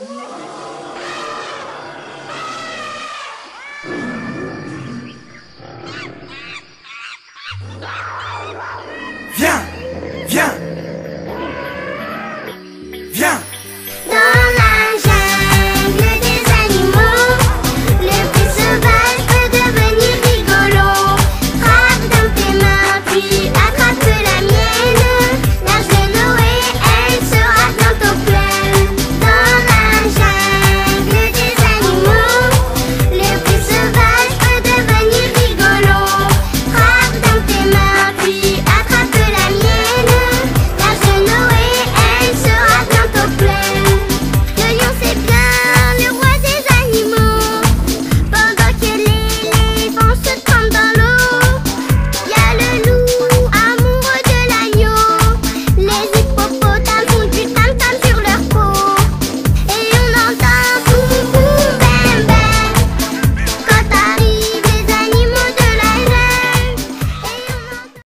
Viens Viens. Viens.